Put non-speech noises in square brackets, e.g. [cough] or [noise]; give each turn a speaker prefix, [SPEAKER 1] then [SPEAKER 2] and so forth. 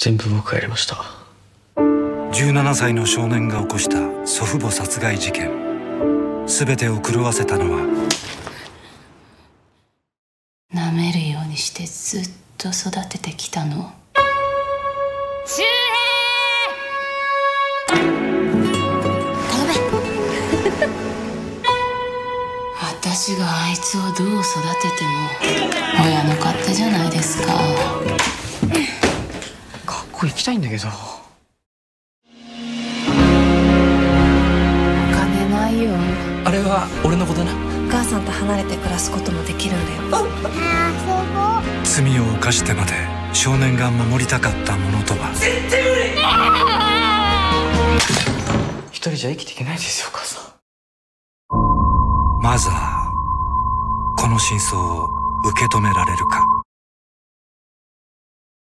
[SPEAKER 1] 全部僕がやりました。
[SPEAKER 2] 17歳の少年が起こした祖父母殺害事件。全てを狂わせたのは
[SPEAKER 3] 舐めるようにしてずっと育ててきたの。
[SPEAKER 4] 周 [laughs]
[SPEAKER 3] 私があいつをどう育てても親の勝手じゃないですか
[SPEAKER 1] 学校行きたいんだけど。
[SPEAKER 3] お金ないよ。
[SPEAKER 1] あれは俺のことな。
[SPEAKER 5] お母さんと離れて暮らすこともできるんだよ。
[SPEAKER 2] 罪を犯してまで少年が守りたかったものとは
[SPEAKER 1] 一人じゃ生きていけないですよお母さん
[SPEAKER 2] マザーこの真相を受け止められるか